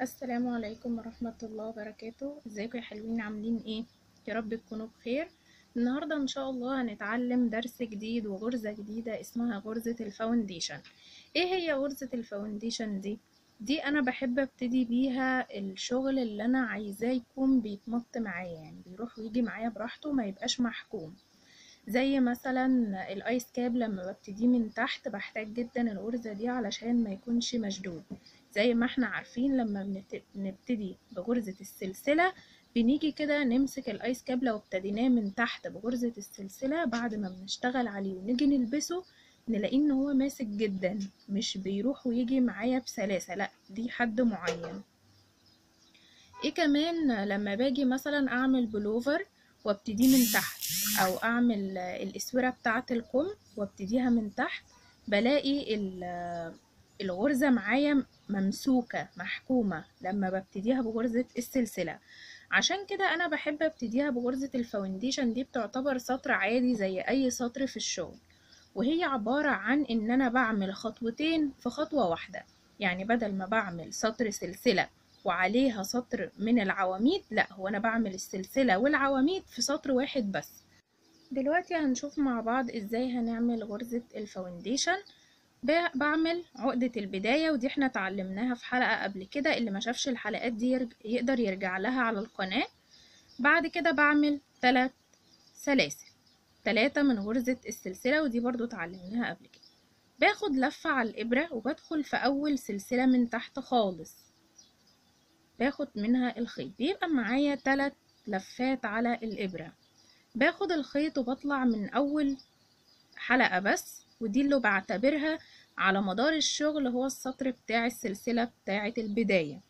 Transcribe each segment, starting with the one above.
السلام عليكم ورحمة الله وبركاته. ازيكم يا حلوين؟ عاملين إيه؟ يا رب تكونوا بخير. النهاردة إن شاء الله هنتعلم درس جديد وغرزة جديدة اسمها غرزة ال foundation. إيه هي غرزة ال foundation دي؟ دي أنا بحب أبتدي بيها الشغل اللي أنا عايزاه يكون بيتمط معايا يعني بيروح ويجي معايا براحته ما يبقاش محكوم. زي مثلا ال ice cap لما ببتديه من تحت بحتاج جدا الغرزة دي علشان ما يكونش مشدود. زي ما إحنا عارفين لما بنبتدي بغرزة السلسلة بنيجي كده نمسك الآيس كاب لو ابتديناه من تحت بغرزة السلسلة بعد ما بنشتغل عليه ونيجي نلبسه نلاقيه إن هو ماسك جدا مش بيروح ويجي معايا بسلاسة لأ دي حد معين. إيه كمان لما باجي مثلا أعمل بلوفر وابتديه من تحت أو أعمل الأسورة بتاعة الكم وابتديها من تحت بلاقي الغرزة معايا ممسوكة محكومة لما ببتديها بغرزة السلسلة. عشان كده أنا بحب أبتديها بغرزة الفاونديشن دي بتعتبر سطر عادي زي أي سطر في الشغل. وهي عبارة عن إن أنا بعمل خطوتين في خطوة واحدة. يعني بدل ما بعمل سطر سلسلة وعليها سطر من العواميد لأ هو أنا بعمل السلسلة والعواميد في سطر واحد بس. دلوقتي هنشوف مع بعض إزاي هنعمل غرزة الفاونديشن. بعمل عقدة البداية ودي إحنا اتعلمناها في حلقة قبل كده اللي ما شافش الحلقات دي. يقدر يرجع لها على القناة. بعد كده بعمل ثلاث سلاسل ثلاثة من غرزة السلسلة ودي برضو اتعلمناها قبل كده. باخد لفة على الإبرة وبدخل في أول سلسلة من تحت خالص. باخد منها الخيط. بيبقى معايا ثلاث لفات على الإبرة. باخد الخيط وبطلع من أول حلقة بس. ودي اللي بعتبرها على مدار الشغل هو السطر بتاع السلسلة بتاعة البداية.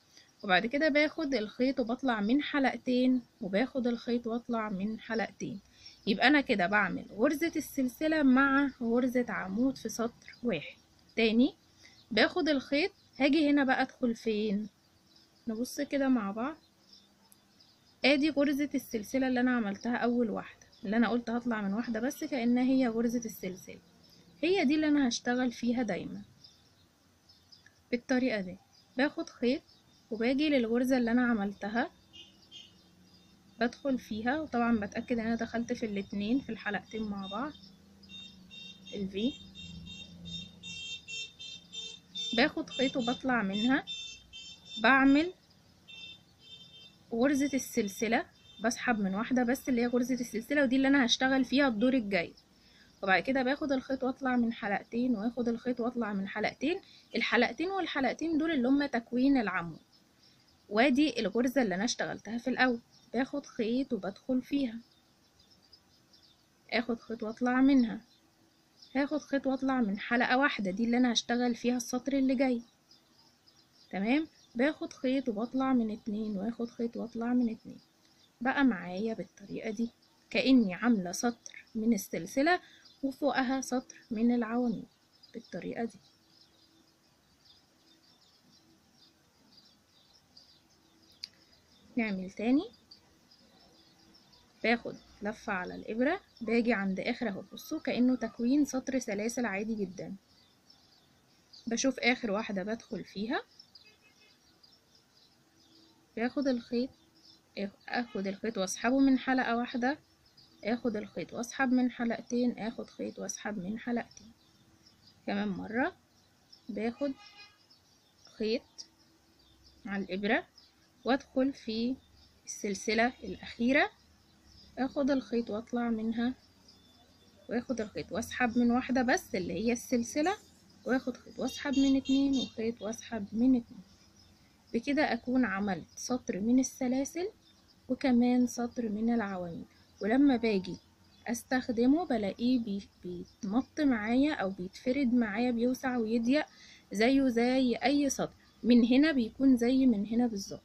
وبعد كده باخد الخيط وبطلع من حلقتين وباخد الخيط واطلع من حلقتين. يبقى أنا كده بعمل غرزة السلسلة مع غرزة عمود في سطر واحد. تاني باخد الخيط هاجي هنا بقى أدخل فين؟ نبص كده مع بعض. آدي غرزة السلسلة اللي أنا عملتها أول واحدة. اللي أنا قلت هطلع من واحدة بس كأنها هي غرزة السلسلة. هي دي اللي أنا هشتغل فيها دايما. بالطريقة دي باخد خيط وباجي للغرزة اللي أنا عملتها بدخل فيها وطبعا بتأكد إن أنا دخلت في الاتنين في الحلقتين مع بعض الفي باخد خيط وبطلع منها بعمل غرزة السلسلة بسحب من واحدة بس اللي هي غرزة السلسلة ودي اللي أنا هشتغل فيها الدور الجاي. وبعد كده باخد الخيط واطلع من حلقتين واخد الخيط واطلع من حلقتين. الحلقتين والحلقتين دول اللي هم تكوين العمود وادي الغرزة اللي أنا اشتغلتها في الأول. باخد خيط وبدخل فيها. آخد خيط واطلع منها. هاخد خيط واطلع من حلقة واحدة. دي اللي أنا هشتغل فيها السطر اللي جاي. تمام؟ باخد خيط وبطلع من اتنين واخد خيط واطلع من اتنين. بقى معايا بالطريقة دي. كأني عاملة سطر من السلسلة وفوقها سطر من العواميد بالطريقة دي. نعمل تاني. باخد لفة على الإبرة باجي عند آخر أهو. بصوا كأنه تكوين سطر سلاسل عادي جدا. بشوف آخر واحدة بدخل فيها. باخد الخيط آخد الخيط وأسحبه من حلقة واحدة. آخد الخيط واسحب من حلقتين آخد خيط واسحب من حلقتين. كمان مرة باخد خيط على الإبرة وادخل في السلسلة الأخيرة آخد الخيط واطلع منها واخد الخيط واسحب من واحدة بس اللي هي السلسلة واخد خيط واسحب من اتنين وخيط واسحب من اتنين. بكده أكون عملت سطر من السلاسل وكمان سطر من العواميد. ولما باجي أستخدمه بلاقيه بيتمط معايا أو بيتفرد معايا بيوسع ويضيق زيه زي أي سطر. من هنا بيكون زي من هنا بالظبط.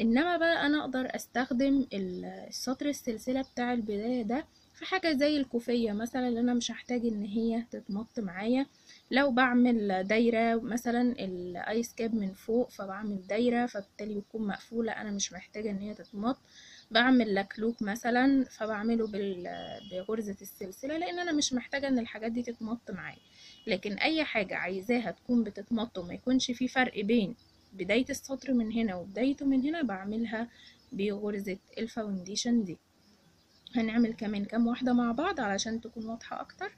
إنما بقى أنا أقدر أستخدم السطر السلسلة بتاع البداية ده في حاجة زي الكوفية مثلا اللي أنا مش هحتاج إن هي تتمط معايا. لو بعمل دايرة مثلا الآيس كاب من فوق فبعمل دايرة فبالتالي بتكون مقفولة أنا مش محتاجة إن هي تتمط بعمل لكلوك مثلا فبعمله بغرزة السلسلة لأن أنا مش محتاجة إن الحاجات دي تتمط معايا. لكن أي حاجة عايزاها تكون بتتمط وما يكونش في فرق بين بداية السطر من هنا وبدايته من هنا بعملها بغرزة الفاونديشن دي. هنعمل كمان كام واحدة مع بعض علشان تكون واضحة أكتر.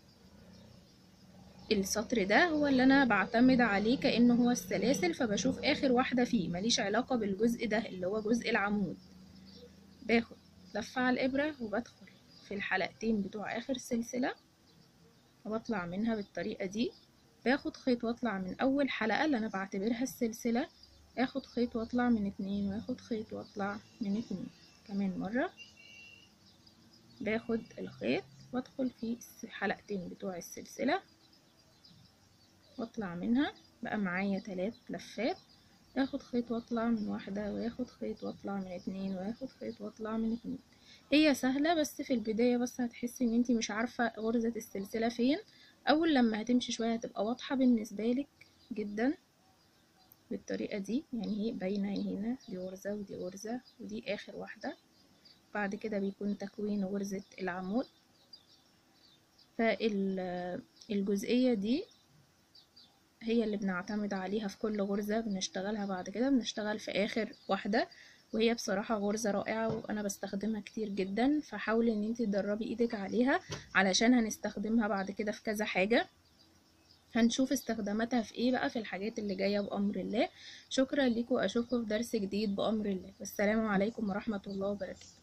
السطر ده هو اللي أنا بعتمد عليه كأنه هو السلاسل فبشوف آخر واحدة فيه ماليش علاقة بالجزء ده اللي هو جزء العمود. باخد لفة على الإبرة وبدخل في الحلقتين بتوع آخر سلسلة وبطلع منها بالطريقة دي. باخد خيط واطلع من أول حلقة اللي أنا بعتبرها السلسلة. آخد خيط واطلع من اتنين وآخد خيط واطلع من اتنين كمان مرة. باخد الخيط وادخل في الحلقتين بتوع السلسلة واطلع منها. بقى معايا تلات لفات. آخد خيط وأطلع من واحدة وآخد خيط وأطلع من اتنين وآخد خيط وأطلع من اتنين. هي سهلة بس في البداية بس هتحسي إن انتي مش عارفة غرزة السلسلة فين. أول لما هتمشي شوية هتبقى واضحة بالنسبة لك جدا بالطريقة دي. يعني هي باينة هنا دي غرزة ودي غرزة ودي آخر واحدة. بعد كده بيكون تكوين غرزة العمود. فالجزئية دي هي اللي بنعتمد عليها في كل غرزة بنشتغلها بعد كده بنشتغل في آخر واحدة وهي بصراحة غرزة رائعة وأنا بستخدمها كتير جدا فحاولي إن أنتي تدربي إيدك عليها علشان هنستخدمها بعد كده في كذا حاجة. هنشوف استخداماتها في إيه بقى في الحاجات اللي جاية بأمر الله. شكرا لكم أشوفكم في درس جديد بأمر الله. والسلام عليكم ورحمة الله وبركاته.